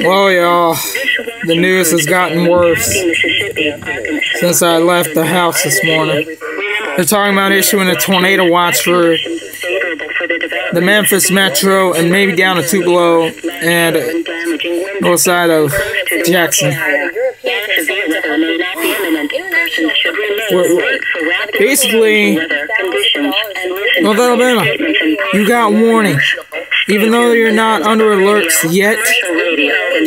Well, y'all, the news has gotten worse since I left the house this morning. They're talking about issuing a tornado watch for the Memphis Metro and maybe down to Tupelo and north side of Jackson. Basically, North Alabama, you got warning. Even though you're not under alerts yet,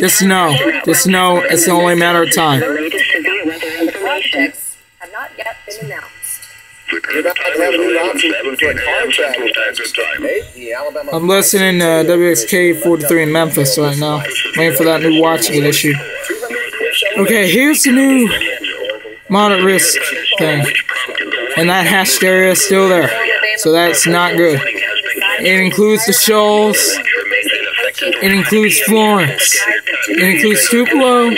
just know, just know it's the only a matter of time. Projects have not yet been announced. I'm listening to WXK 43 in Memphis right now, waiting for that new watch to get issued. Okay, here's the new moderate risk thing. And that hashed area is still there. So that's not good. It includes the shoals. It includes Florence. It includes Tupelo.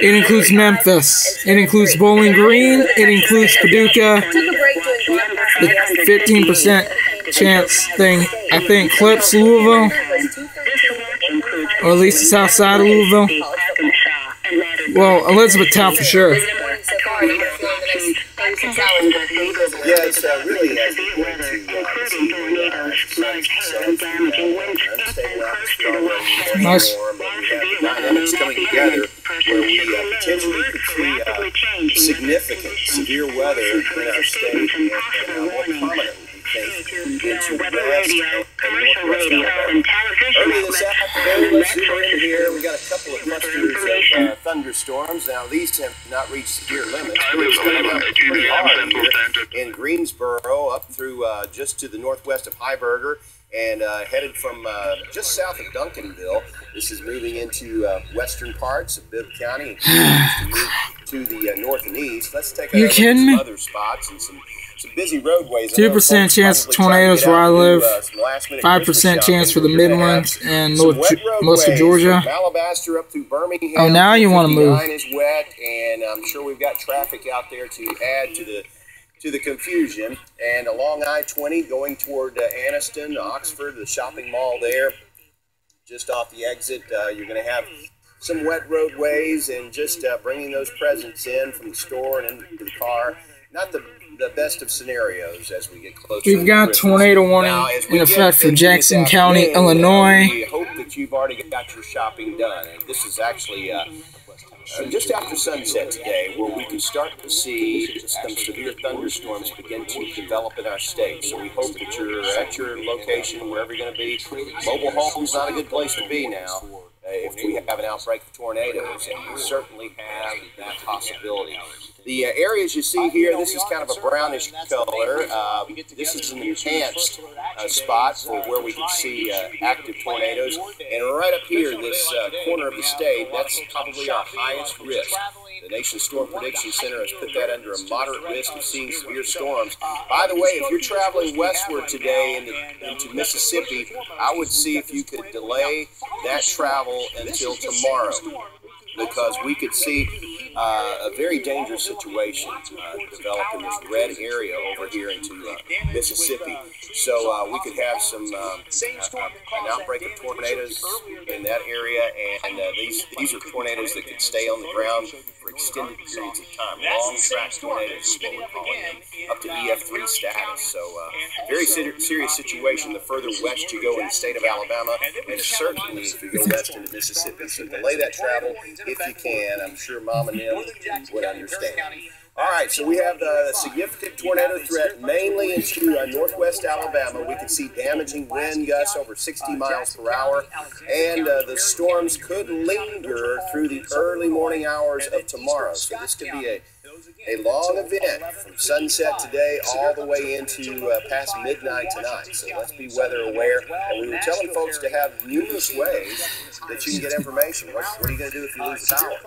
It includes Memphis. It includes Bowling Green. It includes Paducah. The 15% chance thing, I think, clips Louisville. Or at least the south side of Louisville. Well, Elizabethtown for sure. Uh, really uh, including tornadoes, large hail, damaging winds, and close to the west Nice. Dynamics coming together where we uh, potentially could see uh, significant severe weather in our state and, and uh, more prominently, we think, and northwest. We got a couple of uh, thunderstorms. Now, these have not reached severe limits. Time is it's gonna 11, be 18 pretty hard here in Greensboro up through uh, just to the northwest of Heiberger and uh, headed from uh, just south of Duncanville. This is moving into uh, western parts of Bibb County to the uh, north and east. Let's take a look at some other spots and some, some busy roadways. 2% chance of to tornadoes where I live. uh, last-minute 5% chance for the shopping. We're gonna have Midlands and North most of Georgia. Alabaster up through Birmingham. Oh, now you wanna move. 59 is wet, and I'm sure we've got traffic out there to add to the to the confusion. And along I-20 going toward uh, Anniston, Oxford, the shopping mall there, just off the exit, uh, you're going to have some wet roadways and just uh, bringing those presents in from the store and into the car. Not the the best of scenarios as we get closer. We've got Christmas. tornado warning Now, in effect for Jackson County, afternoon, Illinois. We hope that you've already got your shopping done. And this is actually uh, uh, just after sunset today, where we can start to see some severe thunderstorms begin to develop in our state. So we hope that you're at your location, wherever you're going to be. Mobile home's not a good place to be now. Uh, if we have an outbreak of tornadoes, and we certainly have that possibility. The uh, areas you see here, this is kind of a brownish color. Uh, this is an enhanced uh, spot for where we can see uh, active tornadoes. And right up here, this uh, corner of the state, that's probably our highest risk. The Nation Storm Prediction Center has put that under a moderate risk of seeing severe storms. By the way, if you're traveling westward today into, into Mississippi, I would see if you could delay that travel until tomorrow because we could see uh, a very dangerous situation uh, in this red area over here into uh, Mississippi. So uh, we could have some um, uh, an outbreak of tornadoes in that area, and uh, these these are tornadoes that could stay on the ground extended periods of time. Long track tornadoes what we're calling them, up to EF3 status. So uh, very ser- serious situation. The further west you go in the state of Alabama, and certainly if you go west into Mississippi. So delay that travel if you can. I'm sure Mom and them would understand. All right, so we have the significant tornado threat mainly into northwest Alabama. We can see damaging wind gusts over 60 miles per hour, and uh, the storms could linger through the early morning hours of tomorrow. So this could be a a long event from sunset today all the way into uh, past midnight tonight. So let's be weather aware. And we were telling folks to have numerous ways that you can get information. What, what are you going to do if you lose power?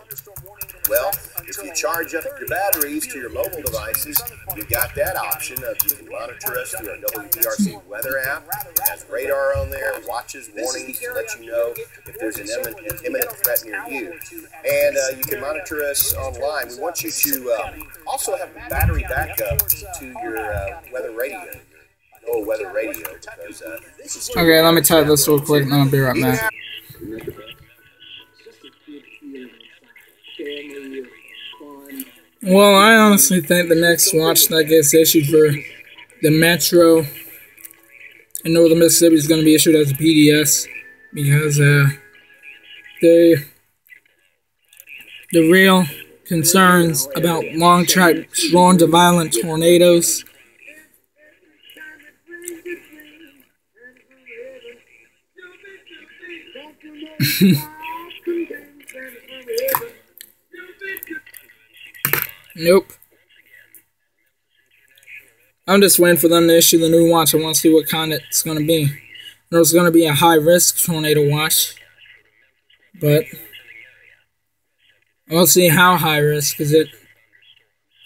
Well, if you charge up your batteries to your mobile devices, you've got that option of you can monitor us through our WBRC weather app. It has radar on there, watches, warnings to let you know if there's an imminent, imminent threat near you. And uh, you can monitor us online. We want you to uh, also have battery backup to your uh, weather radio. Oh, weather radio, because uh, Okay, let me type this real quick and then I'll be right back. Well, I honestly think the next watch that gets issued for the Metro in Northern Mississippi is going to be issued as a PDS because uh, the real concerns about long track strong to violent tornadoes. nope. I'm just waiting for them to issue the new watch. I want to see what kind it's going to be. There's going to be a high risk tornado watch, but We'll see how high risk is it.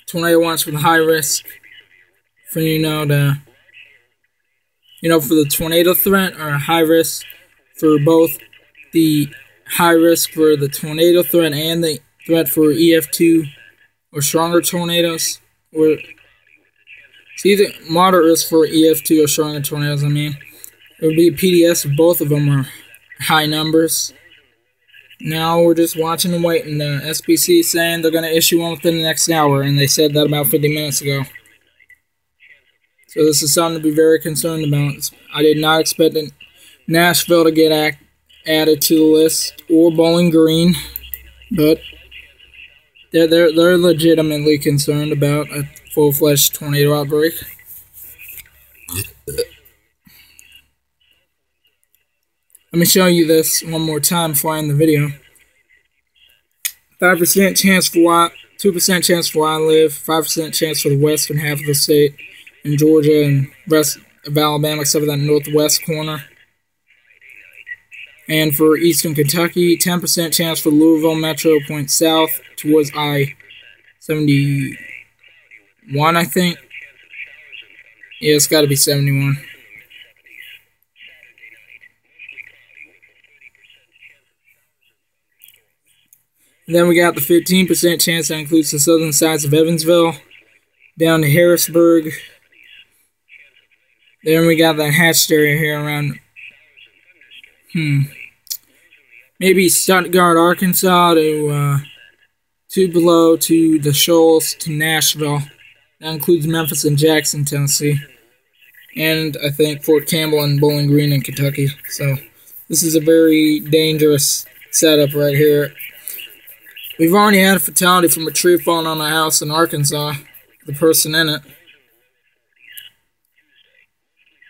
Tornado wants with high risk for you know the you know for the tornado threat or a high risk for both the high risk for the tornado threat and the threat for EF2 or stronger tornadoes or it's either moderate risk for EF2 or stronger tornadoes I mean it would be PDS if both of them are high numbers now we're just watching and waiting. The SPC saying they're going to issue one within the next hour, and they said that about 50 minutes ago. So this is something to be very concerned about. I did not expect Nashville to get act, added to the list or Bowling Green, but they're they're they're legitimately concerned about a full-fledged tornado outbreak. Let me show you this one more time before I end the video. 5% chance for why, 2% chance for where I live, 5% chance for the western half of the state, in Georgia and rest of Alabama, except for that northwest corner. And for eastern Kentucky, 10% chance for Louisville Metro point south towards I 71, I think. Yeah, it's got to be 71. then we got the 15% chance that includes the southern sides of Evansville, down to Harrisburg. Then we got that hatched area here around, hmm, maybe Stuttgart, Arkansas to, uh, Tupelo to the Shoals to Nashville. That includes Memphis and Jackson, Tennessee. And I think Fort Campbell and Bowling Green in Kentucky. So this is a very dangerous setup right here. We've already had a fatality from a tree falling on a house in Arkansas, the person in it.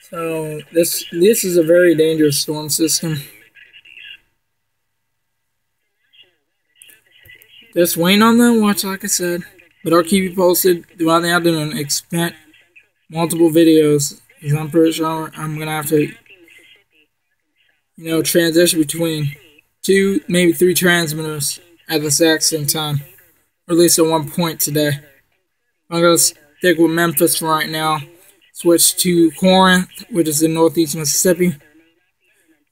So this this is a very dangerous storm system. Just waiting on the watch, like I said. But I'll keep you posted throughout the afternoon. Expect multiple videos. Because I'm pretty sure I'm going to have to, you know, transition between two, maybe three transmitters at the exact same time, or at least at one point today. I'm going to stick with Memphis for right now, switch to Corinth, which is in northeast Mississippi,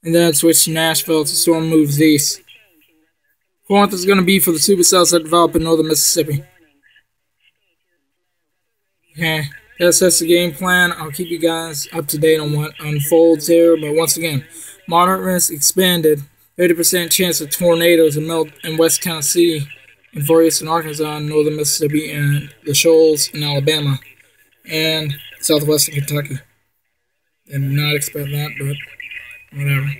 and then switch to Nashville to storm moves east. Corinth is going to be for the supercells that develop in northern Mississippi. Okay, that's, that's the game plan. I'll keep you guys up to date on what unfolds here, but once again, moderate risk expanded 30% chance of tornadoes in, Mel- in West Tennessee, in various in Arkansas, northern Mississippi, and the Shoals in Alabama, and southwestern Kentucky. Did not expect that, but whatever.